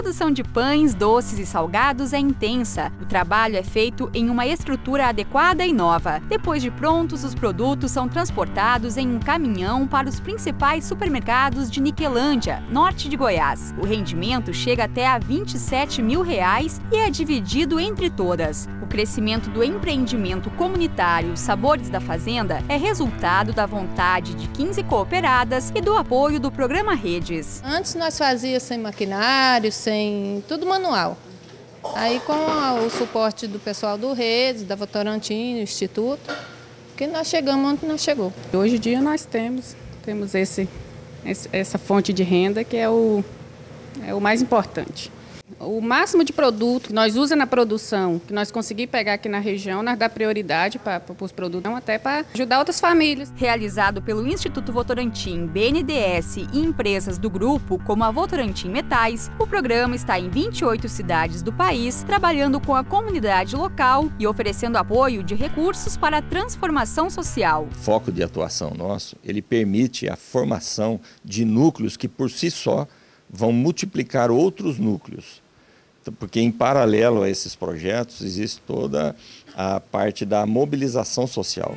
produção de pães, doces e salgados é intensa. O trabalho é feito em uma estrutura adequada e nova. Depois de prontos, os produtos são transportados em um caminhão para os principais supermercados de Niquelândia, norte de Goiás. O rendimento chega até a 27 mil reais e é dividido entre todas. O crescimento do empreendimento comunitário Sabores da Fazenda é resultado da vontade de 15 cooperadas e do apoio do programa Redes. Antes nós fazíamos sem maquinário, sem tudo manual. Aí com o suporte do pessoal do Redes, da Votorantim, Instituto, que nós chegamos onde nós chegou. Hoje em dia nós temos, temos esse, essa fonte de renda que é o, é o mais importante. O máximo de produto que nós usamos na produção, que nós conseguimos pegar aqui na região, nós dá prioridade para os produtos, até para ajudar outras famílias. Realizado pelo Instituto Votorantim, BNDES e empresas do grupo, como a Votorantim Metais, o programa está em 28 cidades do país, trabalhando com a comunidade local e oferecendo apoio de recursos para a transformação social. O foco de atuação nosso, ele permite a formação de núcleos que por si só vão multiplicar outros núcleos. Então, porque em paralelo a esses projetos existe toda a parte da mobilização social.